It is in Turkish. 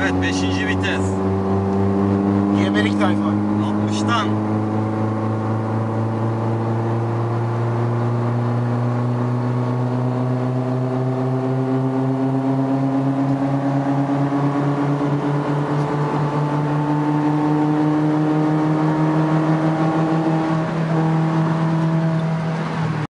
Evet 5. vites. Gebelik tayfa. 60'tan